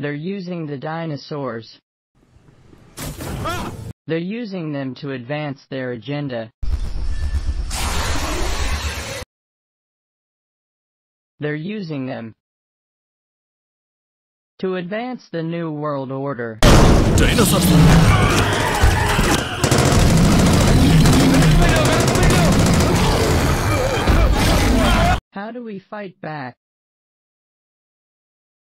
They're using the dinosaurs. They're using them to advance their agenda. They're using them to advance the New World Order. Dinosaurs! How do we fight back?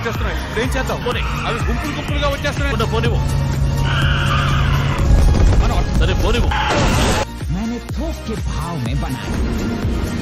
వచ్చేస్తున్నాయి ఇప్పుడు ఏం చేద్దాం పోనీ అవి గుంపులు గుంపులుగా వచ్చేస్తున్నాయి ఉన్న పోనివ్వు సరే పోనివ్వు मैंने थोक के भाव में बनाया